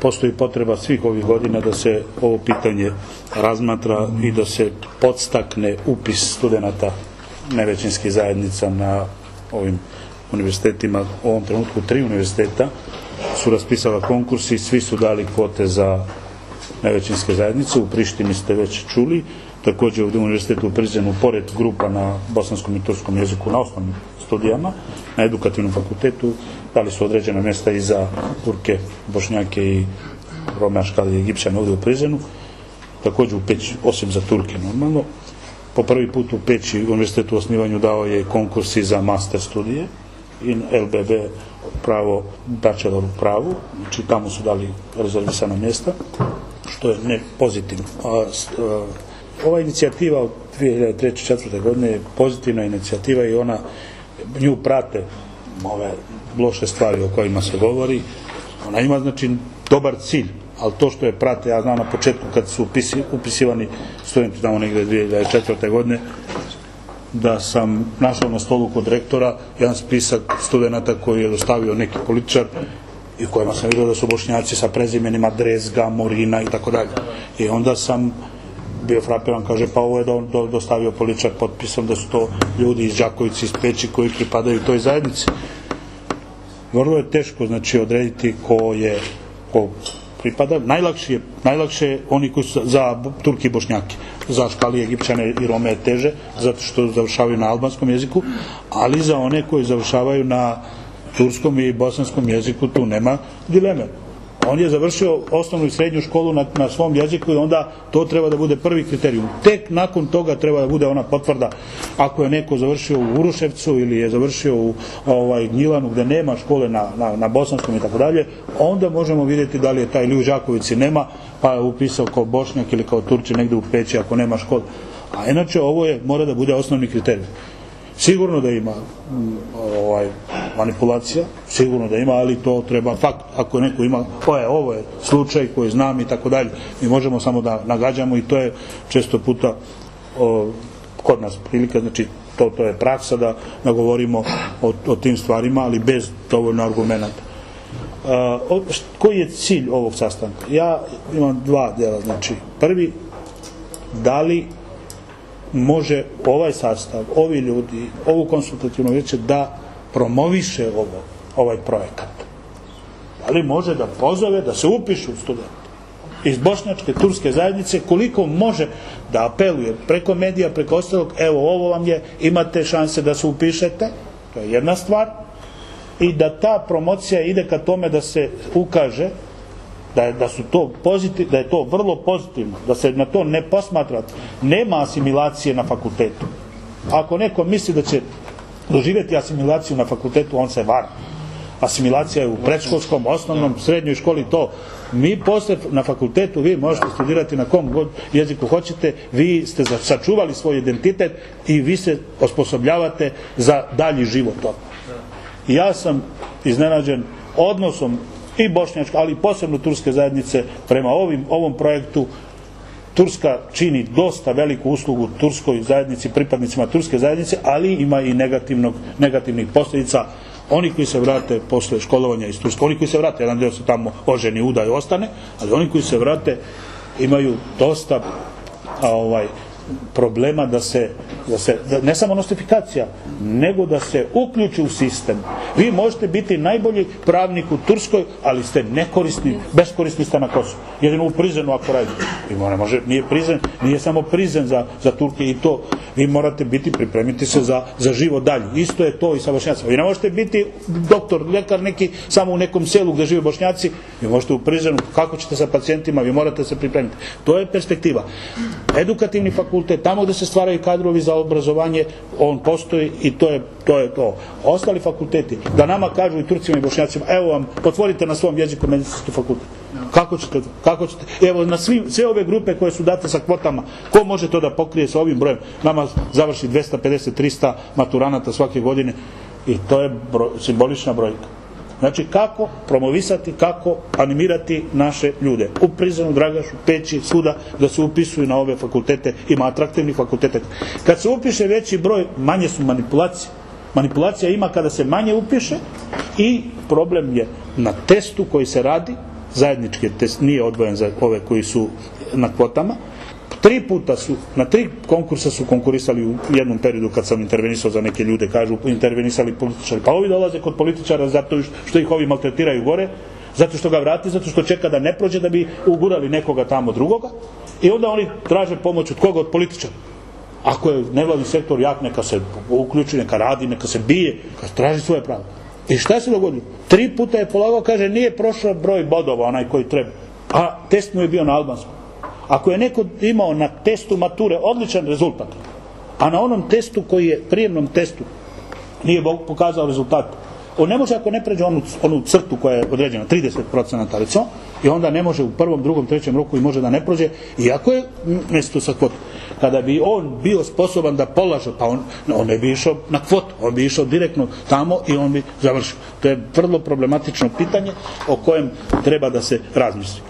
postoji potreba svih ovih godina da se ovo pitanje razmatra i da se podstakne upis studenta nevećinskih zajednica na ovim univerzitetima, u ovom trenutku tri univerziteta su raspisala konkursi i svi su dali kvote za nevećinske zajednice. U Prištini ste već čuli, također ovdje univerzitetu u Prizrenu, pored grupa na bosanskom i turskom jeziku na osnovnim studijama, na edukativnom fakultetu, dali su određena mjesta i za Turke, Bošnjake i Romaškali i Egipćane ovdje u Prizenu, također u Peći, osim za Turke normalno. Po prvi put u Peći univerzitetu u osnivanju dao je konkursi za master studije i LBB pravo bachelor u pravu, znači tamo su dali rezervisana mjesta, što je ne pozitivno. A, a, ova inicijativa od 2003-2004. godine je pozitivna inicijativa i ona nju prate ove loše stvari o kojima se govori. Ona ima znači dobar cilj, ali to što je prate, ja znam na početku kad su upisi, upisivani studenti tamo negde 2004. godine, da sam našao na stolu kod rektora jedan spisak studenta koji je dostavio neki političar i kojima sam vidio da su bošnjaci sa prezimenima Drezga, Morina i tako dalje. I onda sam bio frapiran, kaže, pa ovo je do, do, dostavio političar potpisom da su to ljudi iz Đakovici, iz Peći koji pripadaju toj zajednici. Vrlo je teško, znači, odrediti ko je, ko pripada. Najlakše je, najlakše je oni koji su za Turki i Bošnjaki. Za Škali, Egipćane i Rome je teže, zato što završavaju na albanskom jeziku, ali za one koji završavaju na turskom i bosanskom jeziku tu nema dileme on je završio osnovnu i srednju školu na, na svom jeziku i onda to treba da bude prvi kriterijum. Tek nakon toga treba da bude ona potvrda ako je neko završio u Uruševcu ili je završio u ovaj, Gnjilanu gde nema škole na, na, na bosanskom i tako dalje, onda možemo vidjeti da li je taj Lju Žakovici nema pa je upisao kao bošnjak ili kao turčin negde u peći ako nema škole. A inače ovo je, mora da bude osnovni kriterijum. Sigurno da ima mm, ovaj, manipulacija, sigurno da ima, ali to treba fakt, ako neko ima, pa je, ovo je slučaj koji znam i tako dalje, mi možemo samo da nagađamo i to je često puta o, kod nas prilika, znači to, to je praksa da nagovorimo o, o tim stvarima, ali bez dovoljno argumenta. Uh, koji je cilj ovog sastanka? Ja imam dva dela, znači prvi, da li može ovaj sastav, ovi ljudi, ovu konsultativnu vjeće da promoviše ovo, ovaj projekat. Ali može da pozove, da se upišu studenti iz bošnjačke turske zajednice, koliko može da apeluje preko medija, preko ostalog, evo ovo vam je, imate šanse da se upišete, to je jedna stvar, i da ta promocija ide ka tome da se ukaže da je, da su to pozitiv, da je to vrlo pozitivno, da se na to ne posmatra, nema asimilacije na fakultetu. Ako neko misli da će doživjeti asimilaciju na fakultetu, on se vara. Asimilacija je u predškolskom, osnovnom, srednjoj školi, to. Mi posle na fakultetu, vi možete studirati na kom god jeziku hoćete, vi ste sačuvali svoj identitet i vi se osposobljavate za dalji život. Ja sam iznenađen odnosom i bošnjačka, ali posebno turske zajednice prema ovim, ovom projektu Turska čini dosta veliku uslugu turskoj zajednici, pripadnicima turske zajednice, ali ima i negativnog, negativnih posljedica. Oni koji se vrate posle školovanja iz Turske, oni koji se vrate, jedan dio se tamo oženi, udaju, ostane, ali oni koji se vrate imaju dosta a, ovaj, problema da se, da se da ne samo nostrifikacija, nego da se uključi u sistem. Vi možete biti najbolji pravnik u Turskoj, ali ste nekorisni, beskorisni ste na Kosovu. Jedino u Prizrenu ako radite. Vi mora, može, nije Prizren, nije samo Prizren za, za Turke i to. Vi morate biti, pripremiti se za, za život dalje. Isto je to i sa bošnjacima. Vi ne možete biti doktor, ljekar neki samo u nekom selu gdje žive bošnjaci. Vi možete u Prizrenu, kako ćete sa pacijentima, vi morate se pripremiti. To je perspektiva. Edukativni fakultet fakultet, tamo gdje se stvaraju kadrovi za obrazovanje, on postoji i to je to. Je to. Ostali fakulteti, da nama kažu i Turcima i Bošnjacima, evo vam, otvorite na svom jeziku medicinski fakultet. Kako ćete, kako ćete, evo na svim, sve ove grupe koje su date sa kvotama, ko može to da pokrije sa ovim brojem? Nama završi 250-300 maturanata svake godine i to je broj, simbolična brojka. Znači kako promovisati, kako animirati naše ljude. U Prizrenu, Dragašu, Peći, Suda, da se upisuju na ove fakultete, ima atraktivnih fakultete. Kad se upiše veći broj, manje su manipulacije. Manipulacija ima kada se manje upiše i problem je na testu koji se radi, zajednički test nije odvojen za ove koji su na kvotama. Tri puta su, na tri konkursa su konkurisali u jednom periodu kad sam intervenisao za neke ljude, kažu intervenisali političari. Pa ovi dolaze kod političara zato što ih ovi maltretiraju gore, zato što ga vrati, zato što čeka da ne prođe da bi ugurali nekoga tamo drugoga. I onda oni traže pomoć od koga? Od političara. Ako je nevladni sektor jak, neka se uključi, neka radi, neka se bije, neka traži svoje pravo. I šta se dogodilo? Tri puta je polagao, kaže, nije prošao broj bodova, onaj koji treba. A test mu je bio na albanskom. Ako je neko imao na testu mature odličan rezultat, a na onom testu koji je, prijemnom testu, nije pokazao rezultat, on ne može ako ne pređe onu, onu crtu koja je određena, 30% recimo, i onda ne može u prvom, drugom, trećem roku i može da ne prođe, iako je mjesto sa kvotom. Kada bi on bio sposoban da polaže, pa on, on ne bi išao na kvotu, on bi išao direktno tamo i on bi završio. To je vrlo problematično pitanje o kojem treba da se razmisli.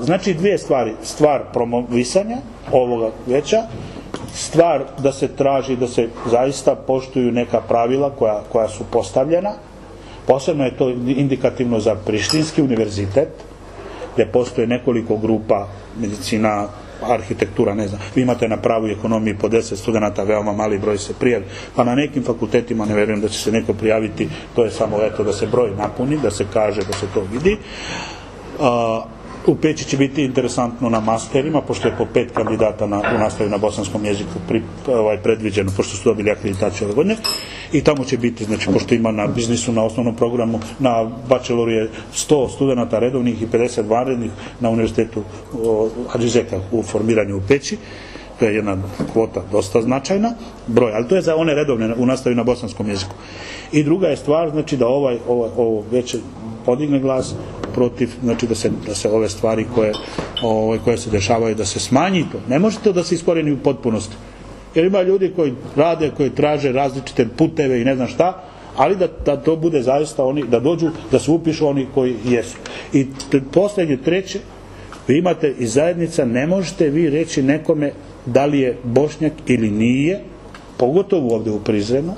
Znači dvije stvari, stvar promovisanja ovoga veća, stvar da se traži da se zaista poštuju neka pravila koja, koja su postavljena, posebno je to indikativno za Prištinski univerzitet, gdje postoje nekoliko grupa medicina, arhitektura, ne znam. Vi imate na pravu ekonomiji po 10 studenta, veoma mali broj se prijavi. Pa na nekim fakultetima ne verujem da će se neko prijaviti, to je samo eto da se broj napuni, da se kaže da se to vidi. Uh, U Peći će biti interesantno na masterima, pošto je po pet kandidata na, u nastavi na bosanskom jeziku pri, ovaj, predviđeno, pošto su dobili akreditaciju ove godine. I tamo će biti, znači, pošto ima na biznisu, na osnovnom programu, na bacheloru je 100 studenta redovnih i 50 vanrednih na univerzitetu Hadžizeka u formiranju u Peći to je jedna kvota dosta značajna, broj, ali to je za one redovne u nastavi na bosanskom jeziku. I druga je stvar, znači da ovaj, ovaj, ovo već podigne glas protiv, znači da se, da se ove stvari koje, ovaj, koje se dešavaju, da se smanji to. Ne možete da se iskoreni u potpunosti. Jer ima ljudi koji rade, koji traže različite puteve i ne znam šta, ali da, da to bude zaista oni, da dođu, da se upišu oni koji jesu. I posljednje treće, vi imate i zajednica, ne možete vi reći nekome da li je bošnjak ili nije, pogotovo ovdje u Prizrenu,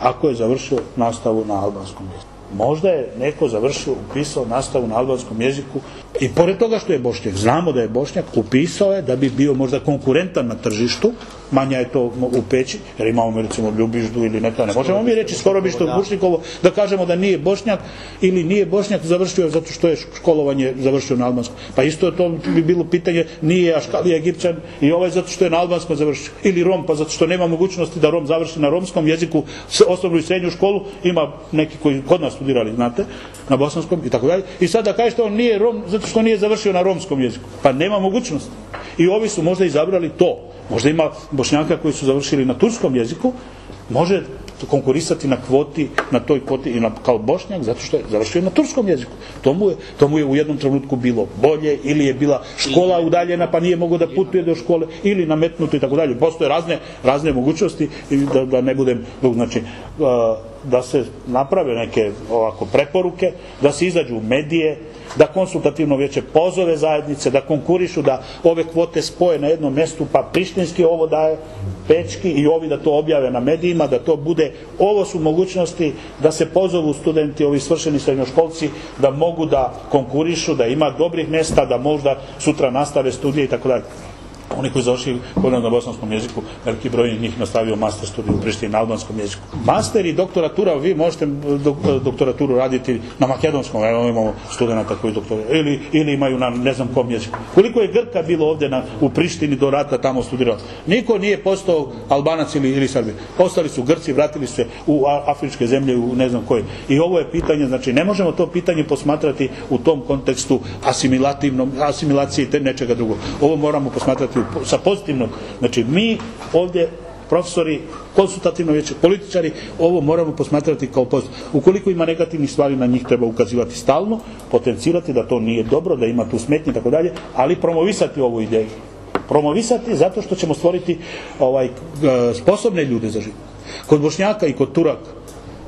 ako je završio nastavu na albanskom mjestu. Možda je neko završio, upisao nastavu na albanskom jeziku i pored toga što je bošnjak, znamo da je bošnjak, upisao je da bi bio možda konkurentan na tržištu, manja je to u peći, jer imamo recimo ljubiždu ili neka, ne možemo mi reći skoro bi što Bušnikovo da kažemo da nije bošnjak ili nije bošnjak završio zato što je školovanje završio na albanskom. Pa isto to bi bilo pitanje, nije Aškalija Egipćan i ovaj zato što je na albanskom završio. Ili Rom, pa zato što nema mogućnosti da Rom završi na romskom jeziku osnovnu i srednju školu, ima neki koji kod nas studirali, znate, na bosanskom i tako dalje. I sad da kažete on nije Rom zato što nije završio na romskom jeziku. Pa nema mogućnosti. I ovi su možda izabrali to. Možda ima bošnjaka koji su završili na turskom jeziku, može konkurisati na kvoti, na toj kvoti i na, kao bošnjak, zato što je završio na turskom jeziku. To mu, je, to mu je u jednom trenutku bilo bolje, ili je bila škola udaljena, pa nije mogo da putuje do škole, ili nametnuto i tako dalje. Postoje razne, razne mogućnosti, da, da ne budem, znači, da se naprave neke ovako preporuke, da se izađu u medije, da konsultativno vijeće pozove zajednice, da konkurišu, da ove kvote spoje na jednom mjestu, pa prištinski ovo daje, pečki i ovi da to objave na medijima, da to bude, ovo su mogućnosti da se pozovu studenti, ovi svršeni srednjoškolci, da mogu da konkurišu, da ima dobrih mjesta, da možda sutra nastave studije i tako dalje oni koji završili godinu na bosanskom jeziku, veliki broj njih nastavio master studiju u Prištini na albanskom jeziku. Master i doktoratura, vi možete doktoraturu raditi na makedonskom, evo imamo studenta koji doktoriraju, ili, ili imaju na ne znam kom jeziku. Koliko je Grka bilo ovdje na, u Prištini do rata tamo studirao? Niko nije postao albanac ili, ili srbi. Ostali su Grci, vratili se u afričke zemlje, u ne znam koje. I ovo je pitanje, znači ne možemo to pitanje posmatrati u tom kontekstu asimilativnom, asimilacije te nečega drugog. Ovo moramo posmatrati sa pozitivnom. Znači, mi ovdje profesori, konsultativno vječe, političari, ovo moramo posmatrati kao pozitivno. Ukoliko ima negativnih stvari, na njih treba ukazivati stalno, potencirati da to nije dobro, da ima tu smetnje i tako dalje, ali promovisati ovu ideju. Promovisati zato što ćemo stvoriti ovaj, e, sposobne ljude za život. Kod Bošnjaka i kod Turaka,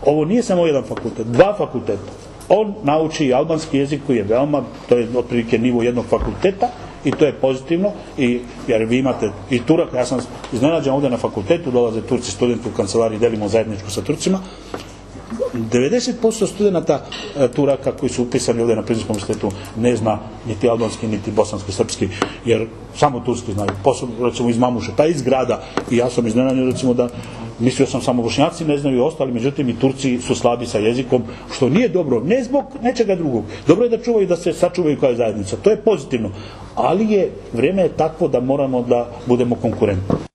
ovo nije samo jedan fakultet, dva fakulteta. On nauči albanski jezik koji je veoma, to je otprilike nivo jednog fakulteta, i to je pozitivno i jer vi imate i Turak, ja sam iznenađen ovdje na fakultetu, dolaze Turci studenti u kancelariji, delimo zajedničku sa Turcima, 90% studenta e, Turaka koji su upisani ovdje na Prizinskom universitetu ne zna niti albanski, niti bosanski, srpski, jer samo turski znaju. Posebno, recimo, iz Mamuše, pa iz grada. I ja sam iznenadio, recimo, da mislio sam samo bošnjaci ne znaju i ostali, međutim i Turci su slabi sa jezikom, što nije dobro, ne zbog nečega drugog. Dobro je da čuvaju da se sačuvaju kao zajednica, to je pozitivno. Ali je, vrijeme je takvo da moramo da budemo konkurentni.